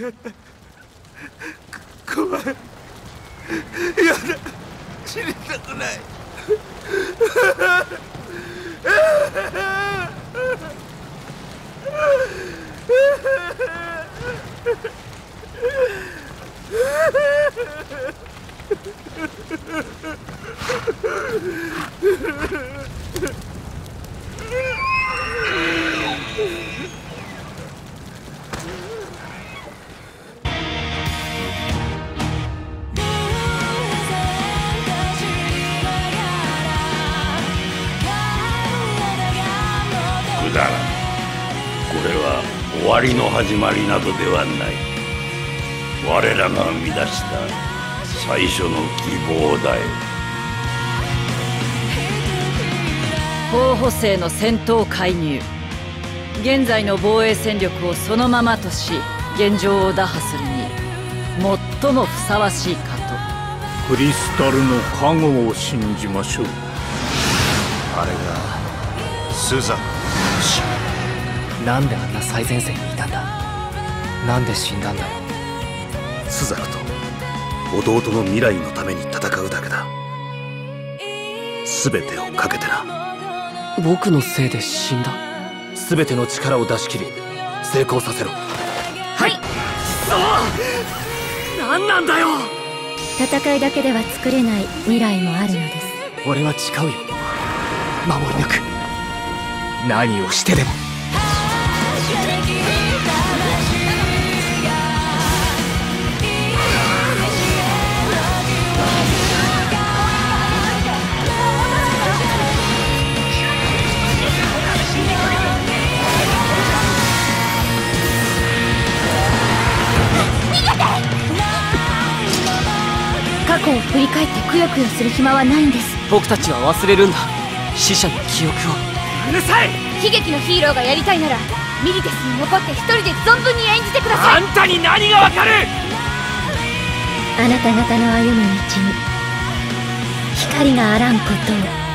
やだ怖いやだ死にたくないくだらんこれは終わりの始まりなどではない。我らが生み出した最初の希望だよ。候補生の戦闘介入。現在の防衛戦力をそのままとし現状を打破するに最もふさわしいかと。クリスタルの加護を信じましょう。あれがスザン。の死なんであんな最前線にいたんだ？なんで死んだんだよスザクと弟の未来のために戦うだけだ。全てをかけてな。僕のせいで死んだ？全ての力を出し切り成功させろ。はい。そう何なんだよ！戦いだけでは作れない未来もあるのです。俺は誓うよ。守り抜く何をしてでも。過去を振り返ってくよくよする暇はないんです。僕たちは忘れるんだ。死者の記憶をうるさい。悲劇のヒーローがやりたいならミリテスに残って一人で存分に演じてください。あんたに何がわかる？あなた方の歩む道に光があらんことを